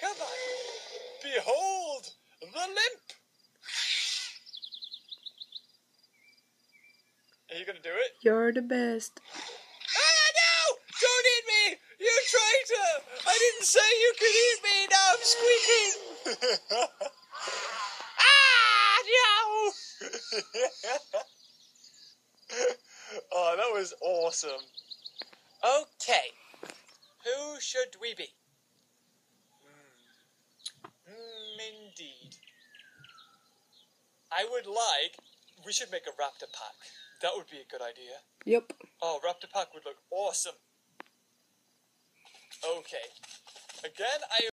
come on. Behold the limp. Are you gonna do it? You're the best. Ah, no! Don't eat me! You traitor! I didn't say you could eat me! Now I'm squeaking! ah, no! oh, that was awesome. Okay. Who should we be? I would like. We should make a raptor pack. That would be a good idea. Yep. Oh, Raptor Pack would look awesome. Okay. Again, I